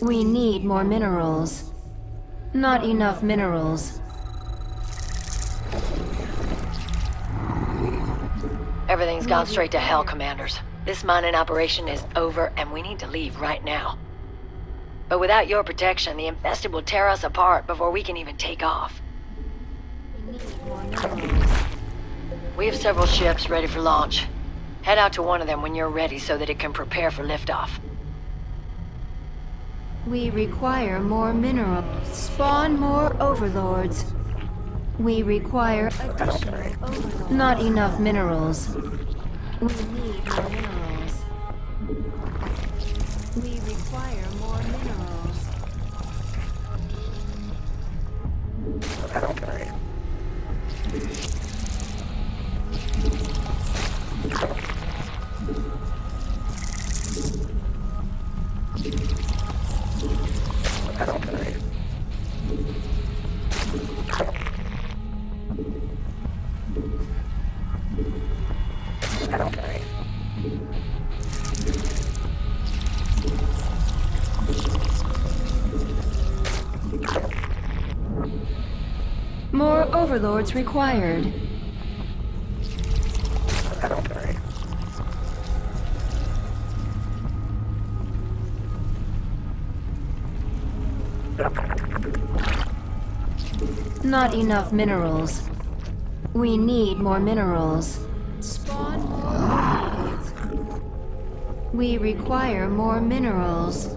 We need more minerals. Not enough minerals. Everything's gone straight to hell, Commanders. This mining operation is over, and we need to leave right now. But without your protection, the infested will tear us apart before we can even take off. We have several ships ready for launch. Head out to one of them when you're ready so that it can prepare for liftoff. We require more minerals. Spawn more overlords. We require. Not enough minerals. We need more minerals. We require overlords required. Not enough minerals. We need more minerals. Spawn. We require more minerals.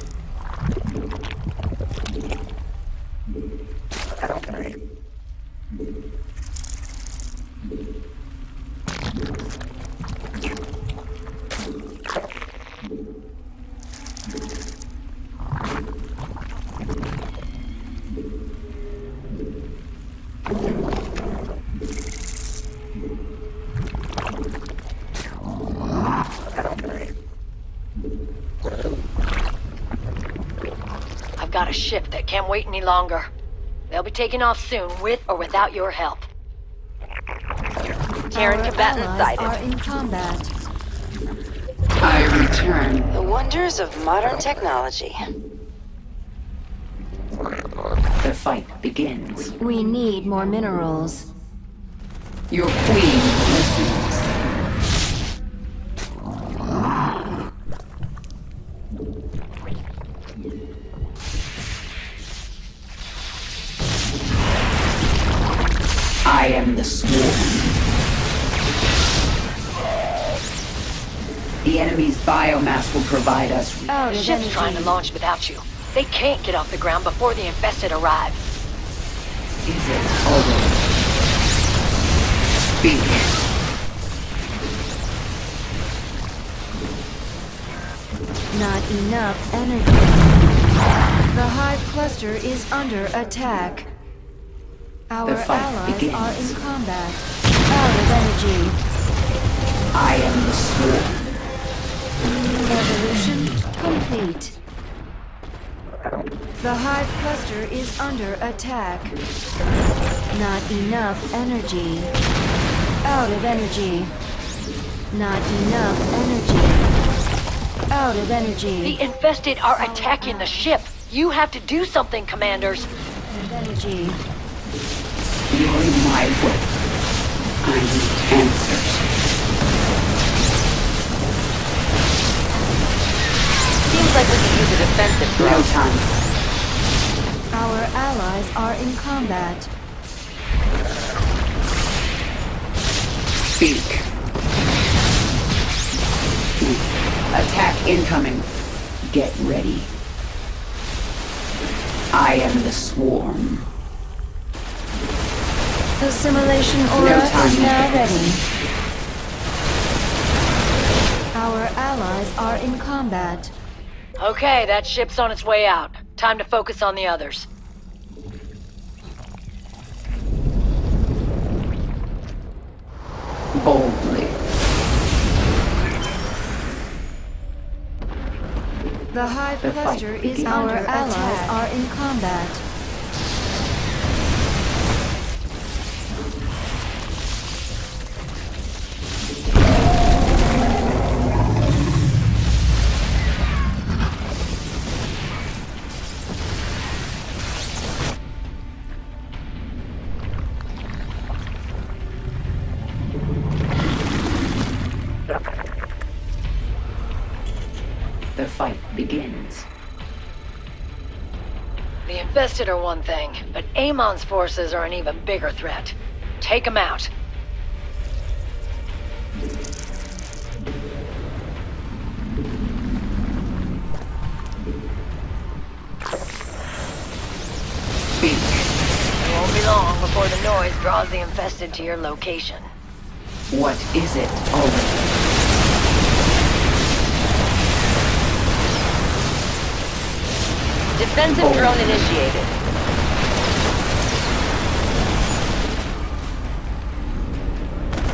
I've got a ship that can't wait any longer. They'll be taking off soon, with or without your help. Terran Our combatants allies sighted. are in combat. I return. The wonders of modern technology. The fight begins. We need more minerals. Your queen I am the swarm. The enemy's biomass will provide us. Out The of ship's trying to launch without you. They can't get off the ground before the infested arrive. Is it over? Speak. Not enough energy. The hive cluster is under attack. Our The fight allies begins. are in combat. Out of energy. I am the swarm. Evolution complete. The hive cluster is under attack. Not enough energy. Out of energy. Not enough energy. Out of energy. The infested are attacking the ship. You have to do something, commanders. And energy. You're in my way. I need answers. Seems like we could use a defensive No time. Our allies are in combat. Speak. Attack incoming. Get ready. I am the swarm. The simulation aura no is now ready. Our allies are in combat. Okay, that ship's on its way out. Time to focus on the others. Boldly. The Hive Cluster is under allies are in combat. Infested are one thing, but Amon's forces are an even bigger threat. Take them out. It won't be long before the noise draws the infested to your location. What is it already? Defensive drone initiated.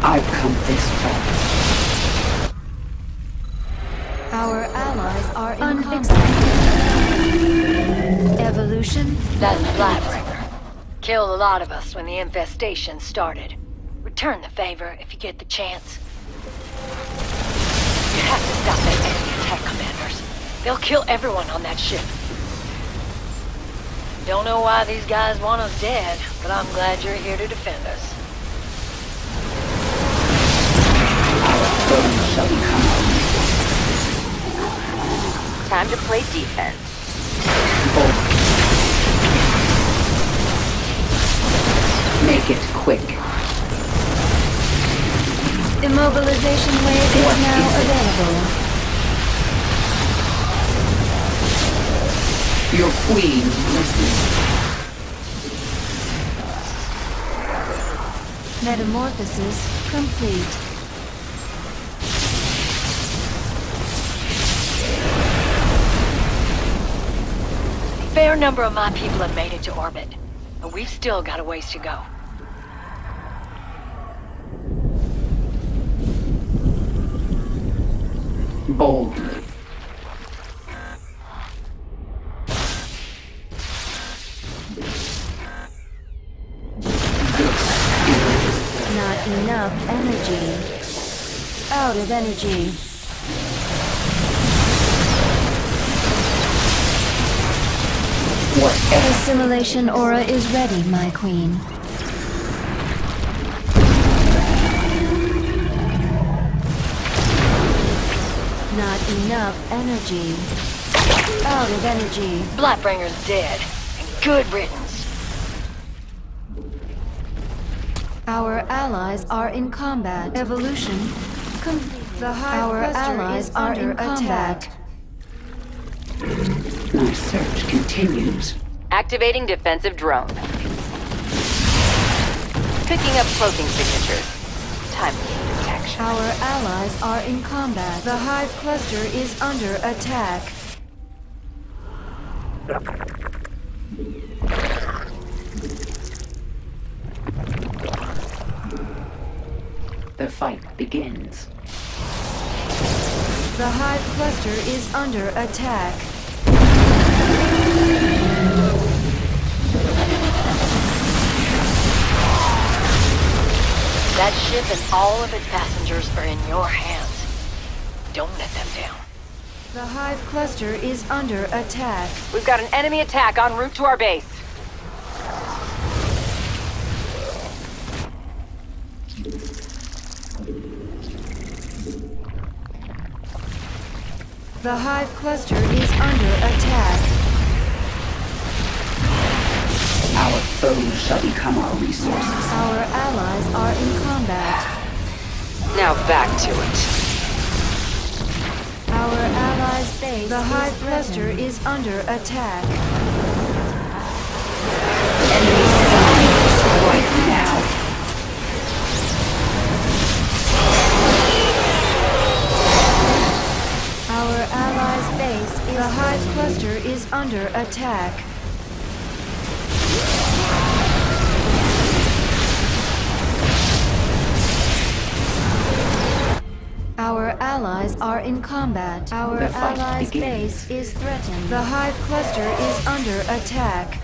I've come this far. Our allies are in combat. Evolution? That's Blightbringer. Killed a lot of us when the infestation started. Return the favor if you get the chance. You have to stop that enemy attack, commanders. They'll kill everyone on that ship. Don't know why these guys want us dead, but I'm glad you're here to defend us. Foes shall become our Time to play defense. Make it quick. Immobilization wave is now available. Your queen listens. Metamorphosis complete. A fair number of my people have made it to orbit, but we've still got a ways to go. Boldly. Out of energy. Whatever. Assimilation aura is ready, my queen. Not enough energy. Out of energy. Blightbringer's dead, and good riddance. Our allies are in combat. Evolution complete. The Hive Our allies are in combat. My search continues. Activating defensive drone. Picking up cloaking signatures. Time for detection. Our allies are in combat. The Hive cluster is under attack. The fight begins. The Hive cluster is under attack. That ship and all of its passengers are in your hands. Don't let them down. The Hive cluster is under attack. We've got an enemy attack en route to our base. The Hive cluster is under attack. Our foes shall become our resources. Our allies are in combat. Now back to it. Our allies' base. The Hive cluster is under attack. The Hive cluster is under attack. Our allies' are in combat. Our The allies' begins. base is threatened. The Hive cluster is under attack.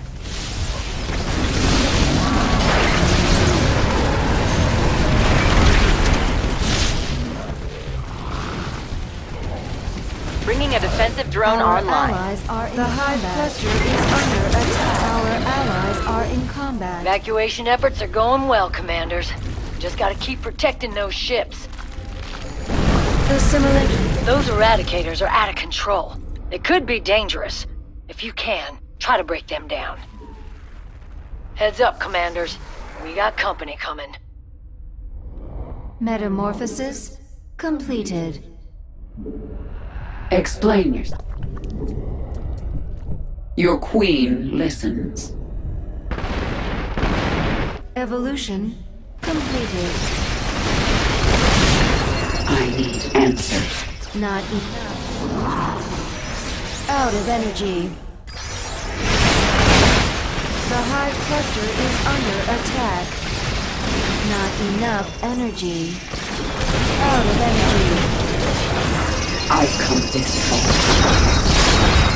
Bringing a defensive drone Our online. allies are in the Hive cluster is under attack. Our allies are in combat. Evacuation efforts are going well, Commanders. Just gotta keep protecting those ships. The simulation. Those eradicators are out of control. They could be dangerous. If you can, try to break them down. Heads up, Commanders. We got company coming. Metamorphosis completed. Explain yourself. Your queen listens. Evolution completed. I need answers. Not enough. Out of energy. The Hive cluster is under attack. Not enough energy. Out of energy. I've come this far.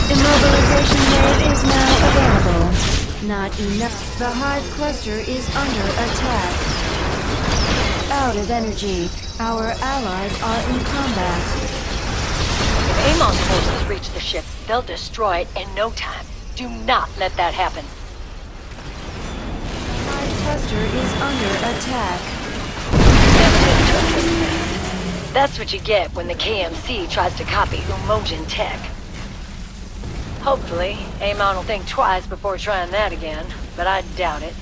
Immobilization wave is now available. Not enough. The Hive cluster is under attack. Out of energy. Our allies are in combat. If Amon's forces reach the ship, they'll destroy it in no time. Do not let that happen. The Hive cluster is under attack. That's what you get when the KMC tries to copy Umojan tech. Hopefully, Amon will think twice before trying that again, but I doubt it.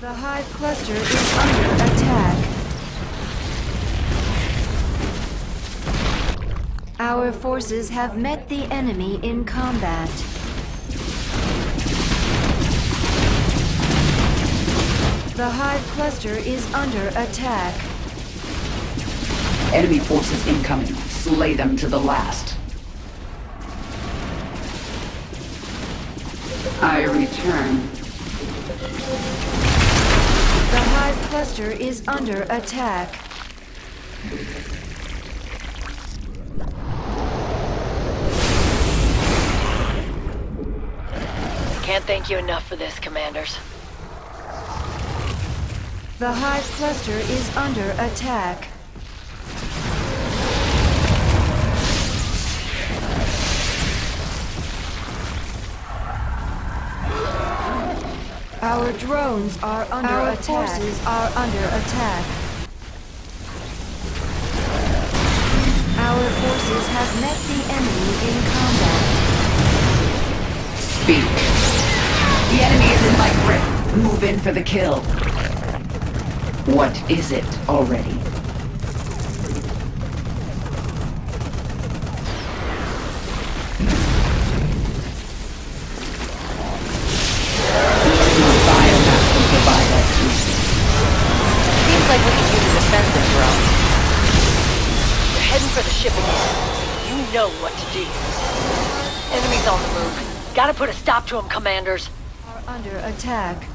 The Hive cluster is under attack. Our forces have met the enemy in combat. The Hive cluster is under attack. Enemy forces incoming. Slay them to the last. I return. The Hive cluster is under attack. Can't thank you enough for this, Commanders. The Hive cluster is under attack. Our drones are under Our attack. Our forces are under attack. Our forces have met the enemy in combat. Speak. The enemy is in my grip. Move in for the kill. What is it already? Move. Gotta put a stop to them, Commanders. Are under attack.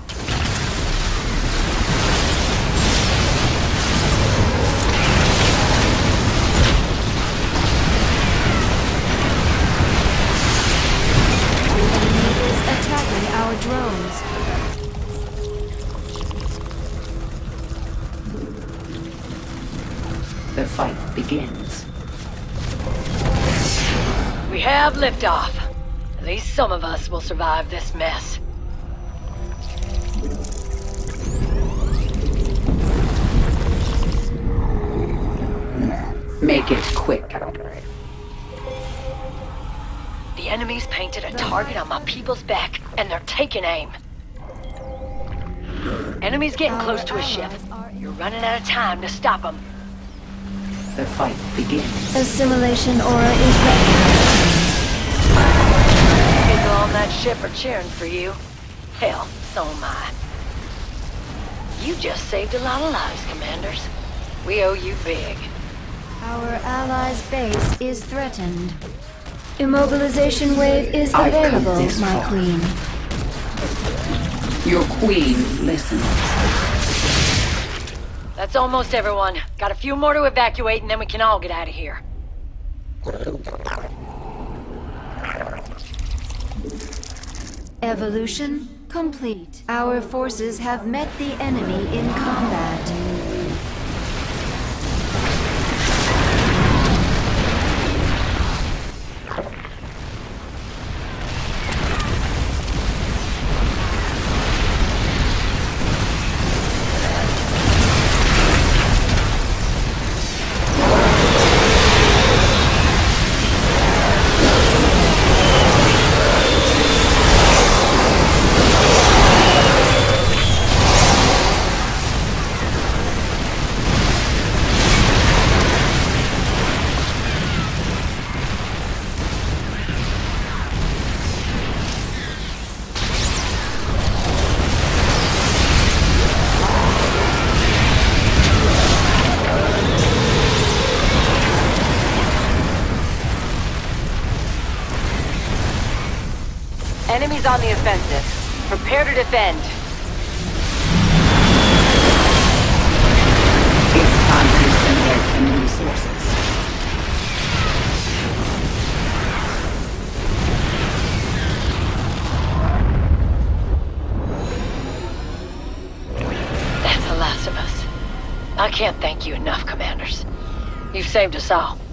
The is attacking our drones. The fight begins. We have liftoff. At least some of us will survive this mess. Make it quick. The enemy's painted a target on my people's back, and they're taking aim. Enemy's getting close to a ship. You're running out of time to stop them. The fight begins. Assimilation aura is ready. People on that ship are cheering for you. Hell, so am I. You just saved a lot of lives, Commanders. We owe you big. Our allies' base is threatened. Immobilization wave is I've come available, this my far. queen. Your queen listens. That's almost everyone. Got a few more to evacuate, and then we can all get out of here. Evolution complete. Our forces have met the enemy in combat. Can't thank you enough, Commanders. You've saved us all.